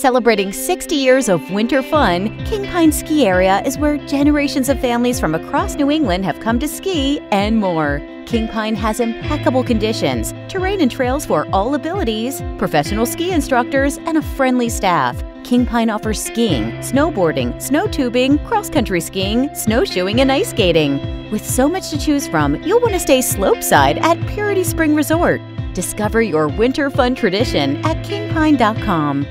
Celebrating 60 years of winter fun, King Pine Ski Area is where generations of families from across New England have come to ski and more. King Pine has impeccable conditions, terrain and trails for all abilities, professional ski instructors, and a friendly staff. King Pine offers skiing, snowboarding, snow tubing, cross country skiing, snowshoeing, and ice skating. With so much to choose from, you'll want to stay slopeside at Purity Spring Resort. Discover your winter fun tradition at kingpine.com.